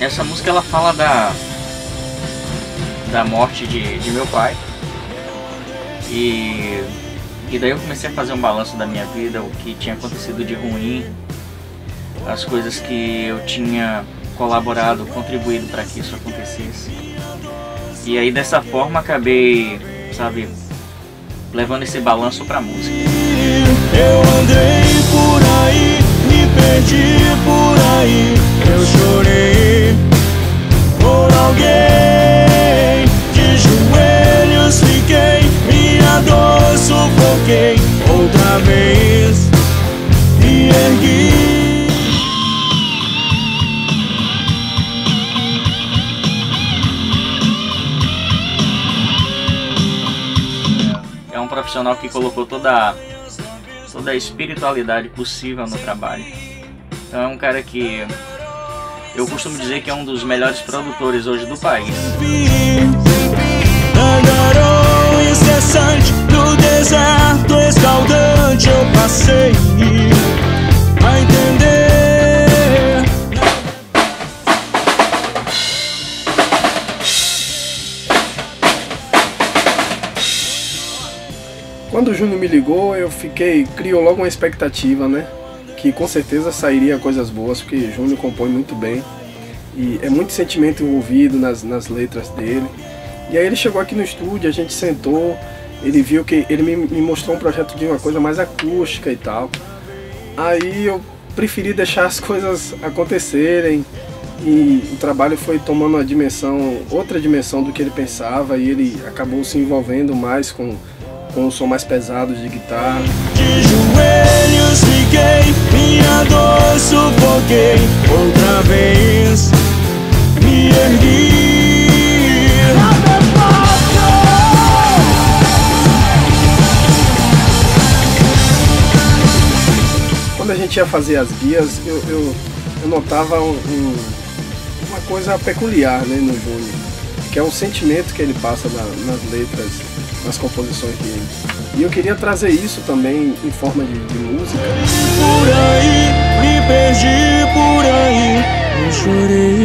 essa música ela fala da da morte de, de meu pai e e daí eu comecei a fazer um balanço da minha vida, o que tinha acontecido de ruim, as coisas que eu tinha colaborado, contribuído para que isso acontecesse. E aí dessa forma acabei, sabe, levando esse balanço pra música. Eu andei outra vez. Me ergui. É um profissional que colocou toda, toda a espiritualidade possível no trabalho. Então é um cara que eu costumo dizer que é um dos melhores produtores hoje do país. Quando o Júnior me ligou, eu fiquei, criou logo uma expectativa, né? Que com certeza sairia coisas boas, porque Júnior compõe muito bem. E é muito sentimento envolvido nas, nas letras dele. E aí ele chegou aqui no estúdio, a gente sentou, ele viu que ele me, me mostrou um projeto de uma coisa mais acústica e tal. Aí eu preferi deixar as coisas acontecerem e o trabalho foi tomando uma dimensão, outra dimensão do que ele pensava e ele acabou se envolvendo mais com, com o som mais pesado de guitarra. De joelhos fiquei, minha dor sufoquei outra vez. Me ergui. Quando a gente ia fazer as guias, eu, eu, eu notava um- um- uma coisa peculiar né, no Júnior, que é o sentimento que ele passa na- nas letras, nas composições dele. E eu queria trazer isso também em forma de, de música. Por aí, me perdi por aí. Eu chorei